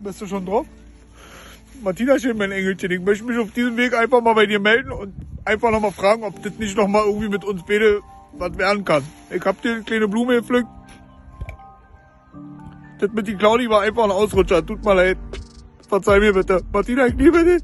Bist du schon drauf? Martina, schön, mein Engelchen. Ich möchte mich auf diesem Weg einfach mal bei dir melden und einfach noch mal fragen, ob das nicht noch mal irgendwie mit uns beide was werden kann. Ich hab dir eine kleine Blume gepflückt. Das mit die Claudi war einfach ein Ausrutscher. Tut mir leid. Verzeih mir bitte. Martina, ich liebe dich.